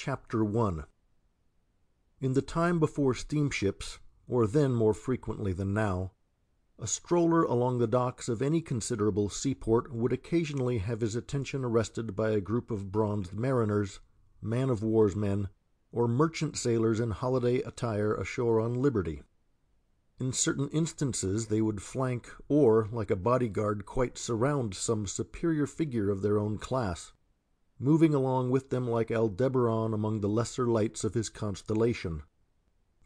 CHAPTER I In the time before steamships, or then more frequently than now, a stroller along the docks of any considerable seaport would occasionally have his attention arrested by a group of bronzed mariners, man of war's men, or merchant sailors in holiday attire ashore on liberty. In certain instances they would flank, or, like a bodyguard, quite surround some superior figure of their own class, moving along with them like Aldebaran among the lesser lights of his constellation.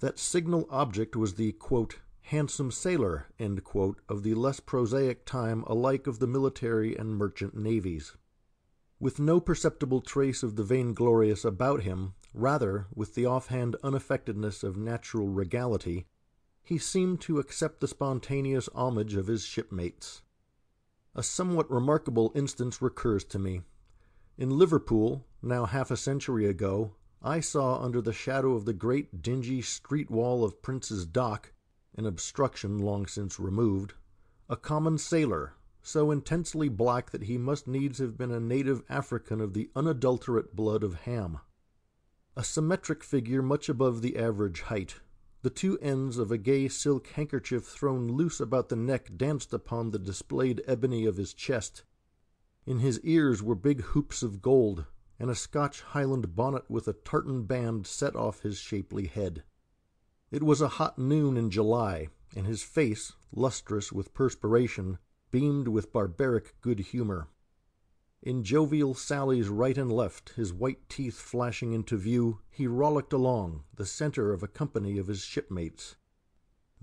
That signal object was the "handsome sailor" of the less prosaic time alike of the military and merchant navies. With no perceptible trace of the vainglorious about him, rather with the offhand unaffectedness of natural regality, he seemed to accept the spontaneous homage of his shipmates. A somewhat remarkable instance recurs to me. In Liverpool, now half a century ago, I saw under the shadow of the great dingy street wall of Prince's Dock an obstruction long since removed a common sailor, so intensely black that he must needs have been a native African of the unadulterate blood of Ham. A symmetric figure much above the average height. The two ends of a gay silk handkerchief thrown loose about the neck danced upon the displayed ebony of his chest. In his ears were big hoops of gold, and a Scotch Highland bonnet with a tartan band set off his shapely head. It was a hot noon in July, and his face, lustrous with perspiration, beamed with barbaric good humour. In jovial sallies right and left, his white teeth flashing into view, he rollicked along, the centre of a company of his shipmates.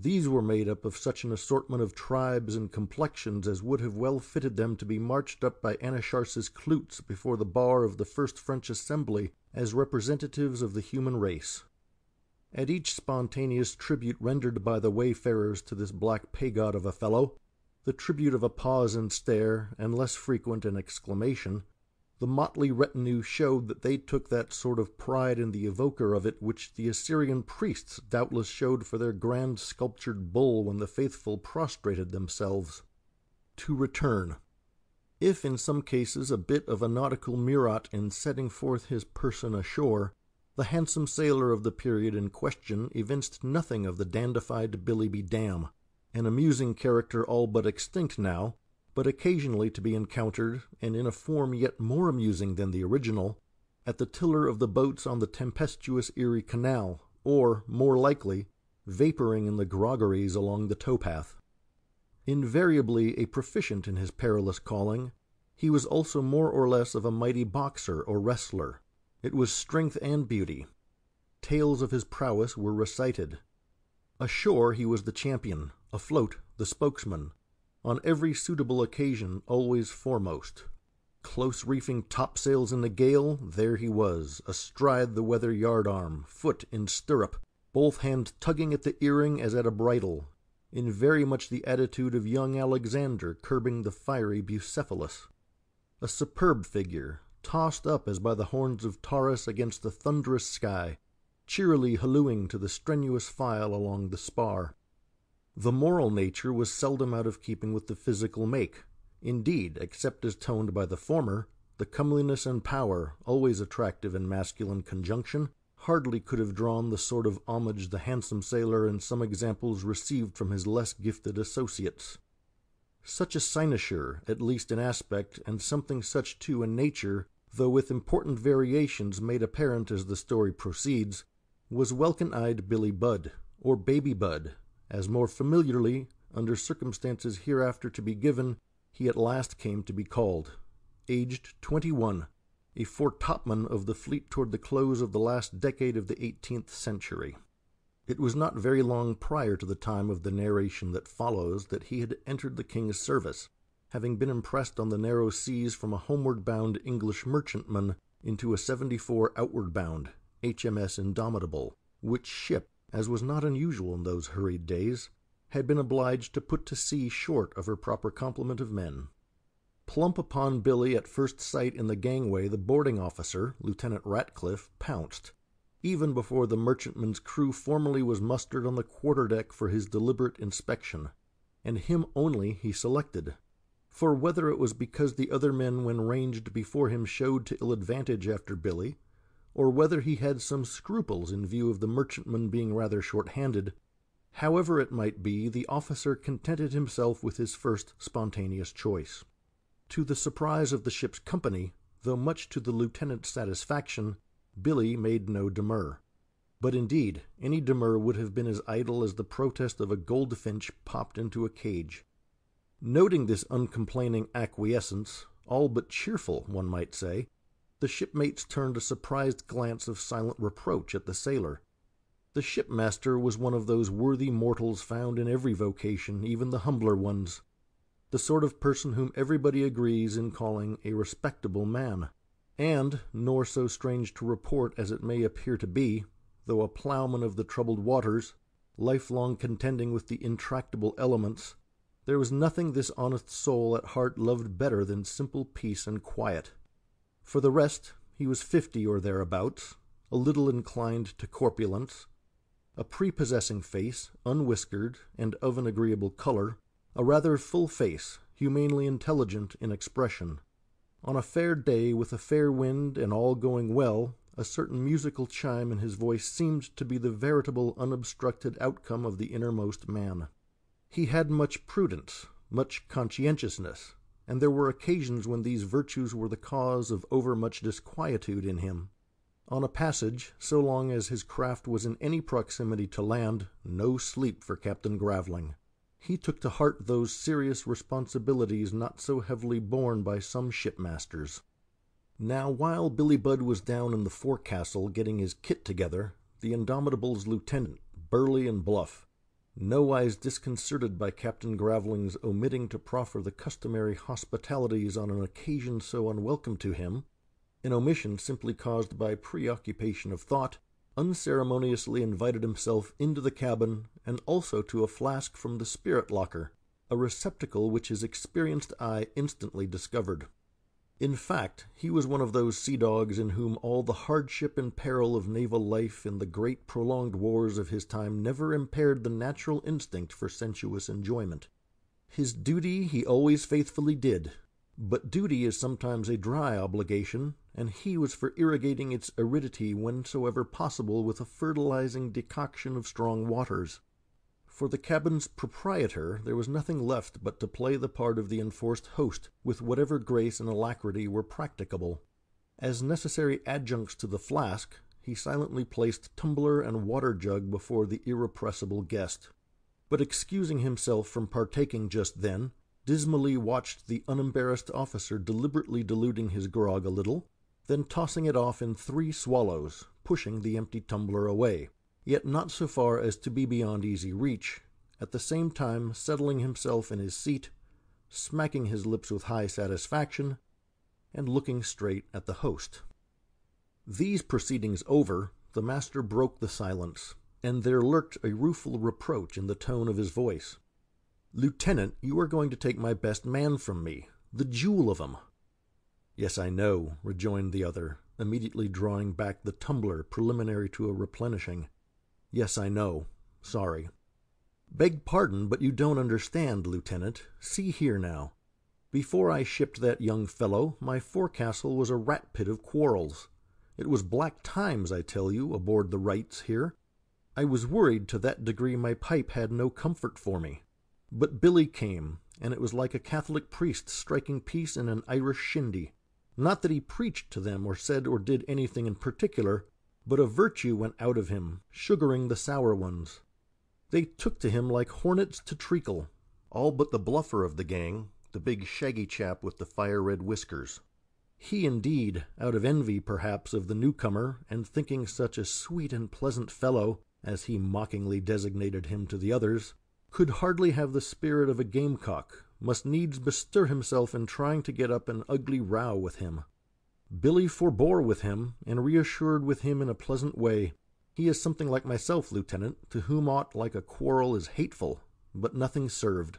These were made up of such an assortment of tribes and complexions as would have well fitted them to be marched up by Anacharsis Cloots before the bar of the first French Assembly as representatives of the human race. At each spontaneous tribute rendered by the wayfarers to this black pagod of a fellow, the tribute of a pause and stare, and less frequent an exclamation, the motley retinue showed that they took that sort of pride in the evoker of it which the Assyrian priests doubtless showed for their grand sculptured bull when the faithful prostrated themselves. To return. If in some cases a bit of a nautical Murat in setting forth his person ashore, the handsome sailor of the period in question evinced nothing of the dandified Billy be Dam an amusing character all but extinct now, but occasionally to be encountered, and in a form yet more amusing than the original, at the tiller of the boats on the tempestuous Erie Canal, or, more likely, vaporing in the groggeries along the towpath. Invariably a proficient in his perilous calling, he was also more or less of a mighty boxer or wrestler. It was strength and beauty. Tales of his prowess were recited. Ashore he was the champion, afloat the spokesman, on every suitable occasion always foremost. Close reefing topsails in the gale, there he was, astride the weather yard arm, foot in stirrup, both hands tugging at the earing as at a bridle, in very much the attitude of young Alexander curbing the fiery Bucephalus. A superb figure, tossed up as by the horns of Taurus against the thunderous sky, cheerily hallooing to the strenuous file along the spar. The moral nature was seldom out of keeping with the physical make; indeed, except as toned by the former, the comeliness and power, always attractive in masculine conjunction, hardly could have drawn the sort of homage the handsome sailor in some examples received from his less gifted associates. Such a cynosure, at least in aspect, and something such too in nature, though with important variations made apparent as the story proceeds, was welkin eyed Billy Budd, or Baby Budd as more familiarly, under circumstances hereafter to be given, he at last came to be called. Aged twenty one, a foretopman of the fleet toward the close of the last decade of the eighteenth century. It was not very long prior to the time of the narration that follows that he had entered the king's service, having been impressed on the narrow seas from a homeward bound English merchantman into a 74 outward bound H.M.S. Indomitable, which ship as was not unusual in those hurried days, had been obliged to put to sea short of her proper complement of men. Plump upon Billy at first sight in the gangway the boarding officer, Lieutenant Ratcliffe, pounced, even before the merchantman's crew formally was mustered on the quarter deck for his deliberate inspection, and him only he selected. For whether it was because the other men when ranged before him showed to ill advantage after Billy, or whether he had some scruples in view of the merchantman being rather short-handed. However it might be, the officer contented himself with his first spontaneous choice. To the surprise of the ship's company, though much to the lieutenant's satisfaction, Billy made no demur. But indeed, any demur would have been as idle as the protest of a goldfinch popped into a cage. Noting this uncomplaining acquiescence, all but cheerful, one might say, the shipmates turned a surprised glance of silent reproach at the sailor. The shipmaster was one of those worthy mortals found in every vocation, even the humbler ones, the sort of person whom everybody agrees in calling a respectable man. And, nor so strange to report as it may appear to be, though a ploughman of the troubled waters, lifelong contending with the intractable elements, there was nothing this honest soul at heart loved better than simple peace and quiet. For the rest, he was fifty or thereabouts, a little inclined to corpulence, a prepossessing face, unwhiskered, and of an agreeable color, a rather full face, humanely intelligent in expression. On a fair day, with a fair wind, and all going well, a certain musical chime in his voice seemed to be the veritable unobstructed outcome of the innermost man. He had much prudence, much conscientiousness, and there were occasions when these virtues were the cause of overmuch disquietude in him. On a passage, so long as his craft was in any proximity to land, no sleep for Captain Graveling. He took to heart those serious responsibilities not so heavily borne by some shipmasters. Now, while Billy Budd was down in the forecastle getting his kit together, the Indomitable's lieutenant, burly and bluff, nowise disconcerted by Captain Graveling's omitting to proffer the customary hospitalities on an occasion so unwelcome to him, an omission simply caused by preoccupation of thought, unceremoniously invited himself into the cabin and also to a flask from the spirit locker, a receptacle which his experienced eye instantly discovered. In fact, he was one of those sea dogs in whom all the hardship and peril of naval life in the great prolonged wars of his time never impaired the natural instinct for sensuous enjoyment. His duty he always faithfully did, but duty is sometimes a dry obligation, and he was for irrigating its aridity whensoever possible with a fertilizing decoction of strong waters. For the cabin's proprietor there was nothing left but to play the part of the enforced host with whatever grace and alacrity were practicable. As necessary adjuncts to the flask, he silently placed tumbler and water jug before the irrepressible guest. But excusing himself from partaking just then, dismally watched the unembarrassed officer deliberately diluting his grog a little, then tossing it off in three swallows, pushing the empty tumbler away yet not so far as to be beyond easy reach, at the same time settling himself in his seat, smacking his lips with high satisfaction, and looking straight at the host. These proceedings over, the master broke the silence, and there lurked a rueful reproach in the tone of his voice. Lieutenant, you are going to take my best man from me, the jewel of 'em. Yes, I know, rejoined the other, immediately drawing back the tumbler preliminary to a replenishing. Yes, I know. Sorry. Beg pardon, but you don't understand, Lieutenant. See here now. Before I shipped that young fellow, my forecastle was a rat pit of quarrels. It was black times, I tell you, aboard the Rights here. I was worried to that degree my pipe had no comfort for me. But Billy came, and it was like a Catholic priest striking peace in an Irish shindy. Not that he preached to them or said or did anything in particular, but a virtue went out of him, sugaring the sour ones. They took to him like hornets to treacle, all but the bluffer of the gang, the big shaggy chap with the fire red whiskers. He indeed, out of envy perhaps of the newcomer, and thinking such a sweet and pleasant fellow, as he mockingly designated him to the others, could hardly have the spirit of a gamecock, must needs bestir himself in trying to get up an ugly row with him. Billy forbore with him, and reassured with him in a pleasant way. He is something like myself, Lieutenant, to whom aught like a quarrel is hateful, but nothing served.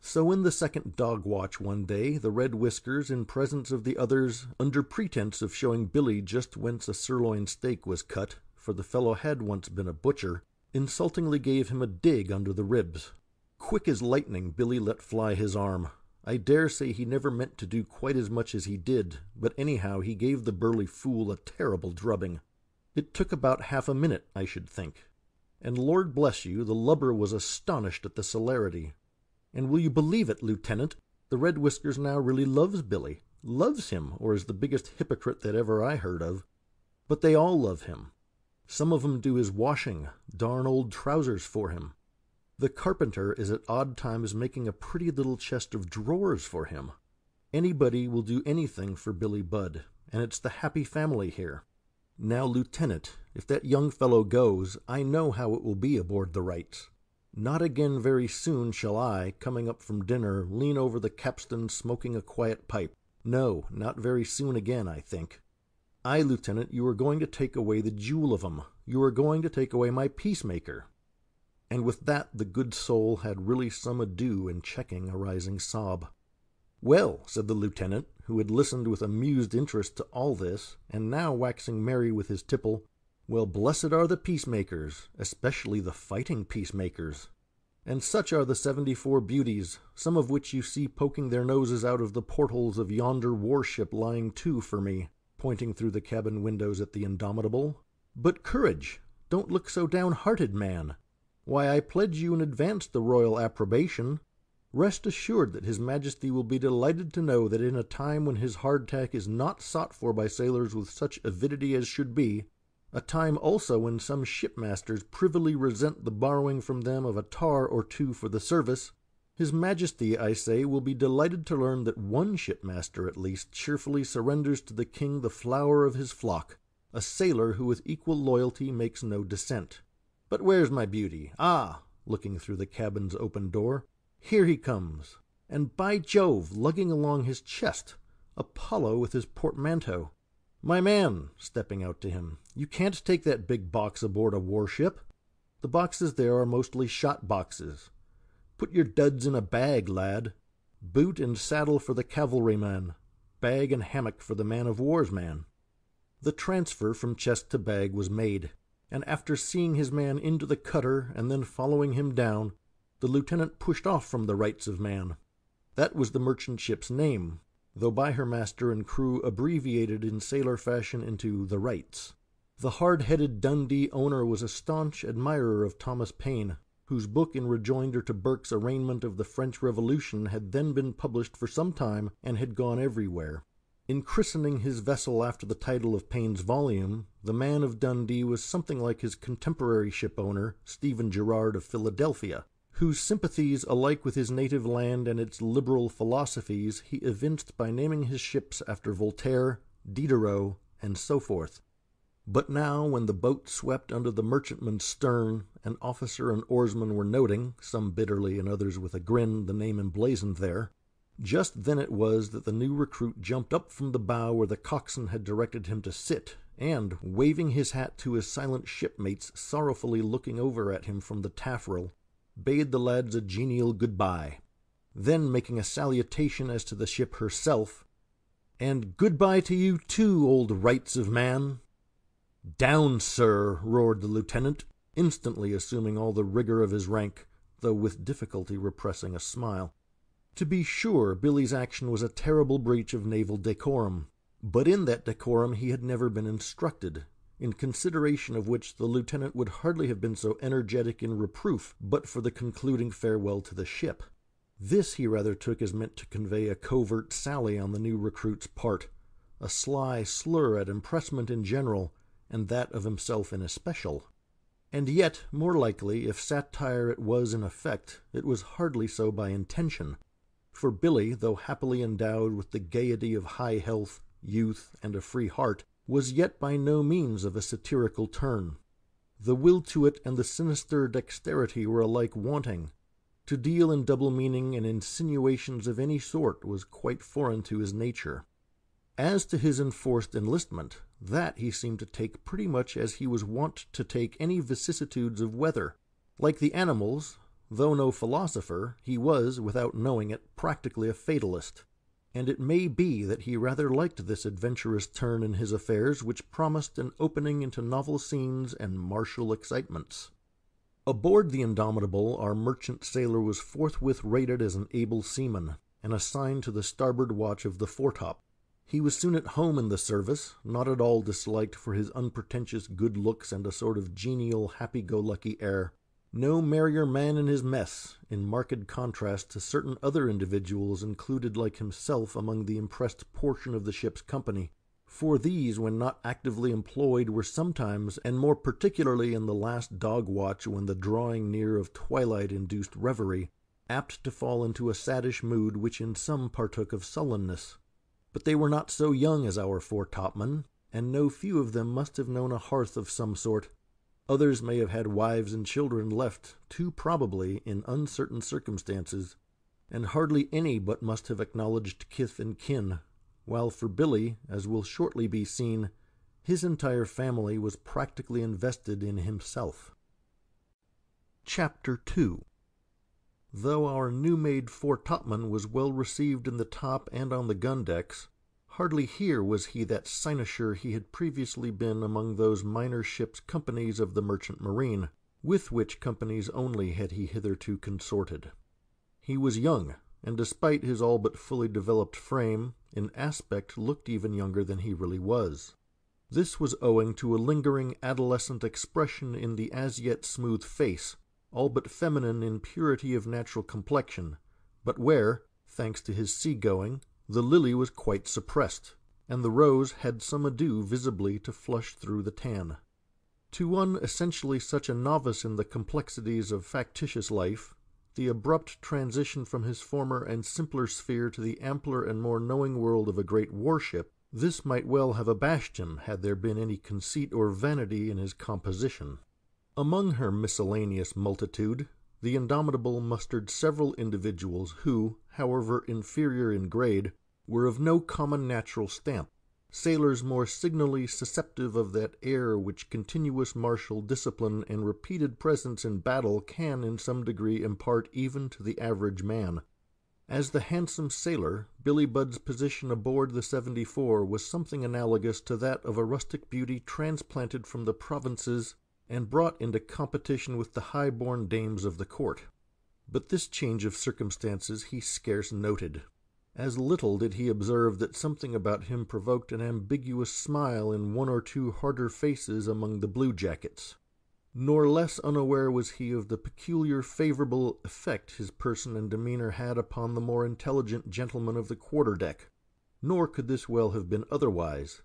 So in the second dog watch one day, the Red Whiskers, in presence of the others, under pretence of showing Billy just whence a sirloin steak was cut, for the fellow had once been a butcher, insultingly gave him a dig under the ribs. Quick as lightning, Billy let fly his arm. I dare say he never meant to do quite as much as he did, but anyhow he gave the burly fool a terrible drubbing. It took about half a minute, I should think. And Lord bless you, the lubber was astonished at the celerity. And will you believe it, Lieutenant, the Red Whiskers now really loves Billy. Loves him, or is the biggest hypocrite that ever I heard of. But they all love him. Some of 'em do his washing, darn old trousers for him. The carpenter is at odd times making a pretty little chest of drawers for him. Anybody will do anything for Billy Budd, and it's the happy family here. Now, Lieutenant, if that young fellow goes, I know how it will be aboard the Rights. Not again very soon shall I, coming up from dinner, lean over the capstan smoking a quiet pipe. No, not very soon again, I think. Ay, Lieutenant, you are going to take away the jewel of 'em. You are going to take away my peacemaker. And with that the good soul had really some ado in checking a rising sob. Well, said the lieutenant, who had listened with amused interest to all this, and now waxing merry with his tipple, well, blessed are the peacemakers, especially the fighting peacemakers. And such are the seventy four beauties, some of which you see poking their noses out of the portholes of yonder warship lying to for me, pointing through the cabin windows at the Indomitable. But courage! Don't look so downhearted, man. Why, I pledge you in advance the royal approbation. Rest assured that His Majesty will be delighted to know that in a time when his hardtack is not sought for by sailors with such avidity as should be, a time also when some shipmasters privily resent the borrowing from them of a tar or two for the service, His Majesty, I say, will be delighted to learn that one shipmaster at least cheerfully surrenders to the king the flower of his flock, a sailor who with equal loyalty makes no dissent. But where's my beauty? Ah!" looking through the cabin's open door. Here he comes, and by Jove, lugging along his chest, Apollo with his portmanteau. My man, stepping out to him, you can't take that big box aboard a warship. The boxes there are mostly shot boxes. Put your duds in a bag, lad. Boot and saddle for the cavalryman, bag and hammock for the man of war's man. The transfer from chest to bag was made, and after seeing his man into the cutter and then following him down, the lieutenant pushed off from the Rights of Man. That was the merchant ship's name, though by her master and crew abbreviated in sailor fashion into the Rights. The hard-headed Dundee owner was a staunch admirer of Thomas Paine, whose book in rejoinder to Burke's arraignment of the French Revolution had then been published for some time and had gone everywhere. In christening his vessel after the title of Paine's volume, the man of Dundee was something like his contemporary shipowner, Stephen Girard of Philadelphia whose sympathies alike with his native land and its liberal philosophies he evinced by naming his ships after Voltaire, Diderot, and so forth. But now, when the boat swept under the merchantman's stern, an officer and oarsman were noting, some bitterly and others with a grin, the name emblazoned there, just then it was that the new recruit jumped up from the bow where the coxswain had directed him to sit, and, waving his hat to his silent shipmates sorrowfully looking over at him from the taffrail, bade the lads a genial good-bye. Then, making a salutation as to the ship herself, "And good-bye to you, too, old Rights of Man!" "Down, sir!" roared the lieutenant, instantly assuming all the rigor of his rank, though with difficulty repressing a smile. To be sure, Billy's action was a terrible breach of naval decorum, but in that decorum he had never been instructed in consideration of which the lieutenant would hardly have been so energetic in reproof but for the concluding farewell to the ship. This he rather took as meant to convey a covert sally on the new recruit's part, a sly slur at impressment in general, and that of himself in especial. And yet, more likely, if satire it was in effect, it was hardly so by intention. For Billy, though happily endowed with the gaiety of high health, youth, and a free heart, was yet by no means of a satirical turn. The will to it and the sinister dexterity were alike wanting. To deal in double meaning and insinuations of any sort was quite foreign to his nature. As to his enforced enlistment, that he seemed to take pretty much as he was wont to take any vicissitudes of weather. Like the animals, though no philosopher, he was, without knowing it, practically a fatalist and it may be that he rather liked this adventurous turn in his affairs which promised an opening into novel scenes and martial excitements. Aboard the Indomitable our merchant sailor was forthwith rated as an able seaman, and assigned to the starboard watch of the foretop. He was soon at home in the service, not at all disliked for his unpretentious good looks and a sort of genial, happy go lucky air. No merrier man in his mess, in marked contrast to certain other individuals included like himself among the impressed portion of the ship's company; for these, when not actively employed, were sometimes, and more particularly in the last dog watch when the drawing near of twilight induced reverie, apt to fall into a saddish mood which in some partook of sullenness. But they were not so young as our foretopmen, and no few of them must have known a hearth of some sort. Others may have had wives and children left, too probably, in uncertain circumstances, and hardly any but must have acknowledged kith and kin, while for Billy, as will shortly be seen, his entire family was practically invested in himself. Chapter II Though our new made foretopman was well received in the top and on the gun decks, hardly here was he that cynosure he had previously been among those minor ships' companies of the merchant marine, with which companies only had he hitherto consorted. He was young, and despite his all but fully developed frame, in aspect looked even younger than he really was. This was owing to a lingering adolescent expression in the as yet smooth face all but feminine in purity of natural complexion, but where, thanks to his sea going, the lily was quite suppressed, and the rose had some ado visibly to flush through the tan. To one essentially such a novice in the complexities of factitious life, the abrupt transition from his former and simpler sphere to the ampler and more knowing world of a great warship, this might well have abashed him had there been any conceit or vanity in his composition. Among her miscellaneous multitude, the Indomitable mustered several individuals who, however inferior in grade, were of no common natural stamp sailors more signally susceptive of that air which continuous martial discipline and repeated presence in battle can in some degree impart even to the average man. As the handsome sailor, Billy Budd's position aboard the seventy four was something analogous to that of a rustic beauty transplanted from the provinces and brought into competition with the high born dames of the court. But this change of circumstances he scarce noted. As little did he observe that something about him provoked an ambiguous smile in one or two harder faces among the blue jackets. Nor less unaware was he of the peculiar favourable effect his person and demeanour had upon the more intelligent gentlemen of the quarter deck. Nor could this well have been otherwise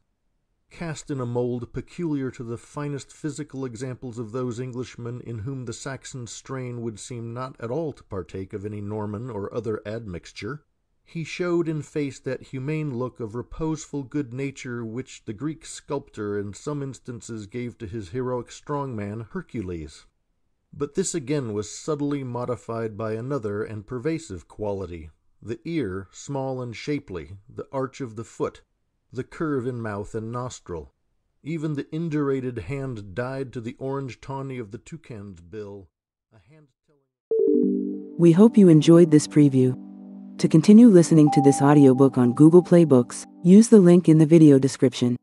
cast in a mould peculiar to the finest physical examples of those Englishmen in whom the Saxon strain would seem not at all to partake of any Norman or other admixture, he showed in face that humane look of reposeful good nature which the Greek sculptor in some instances gave to his heroic strong man, Hercules. But this again was subtly modified by another and pervasive quality the ear, small and shapely, the arch of the foot, the curve in mouth and nostril. Even the indurated hand dyed to the orange tawny of the toucan's bill. We hope you enjoyed this preview. To continue listening to this audiobook on Google Play Books, use the link in the video description.